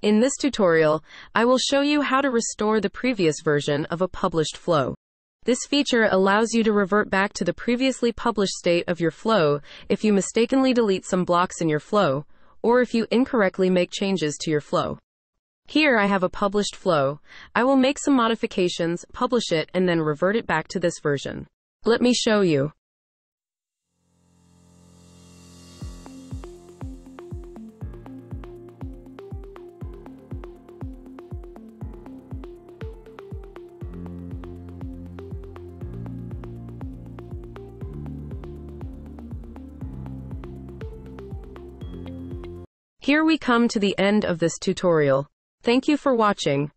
In this tutorial, I will show you how to restore the previous version of a published flow. This feature allows you to revert back to the previously published state of your flow if you mistakenly delete some blocks in your flow, or if you incorrectly make changes to your flow. Here I have a published flow. I will make some modifications, publish it, and then revert it back to this version. Let me show you. Here we come to the end of this tutorial. Thank you for watching.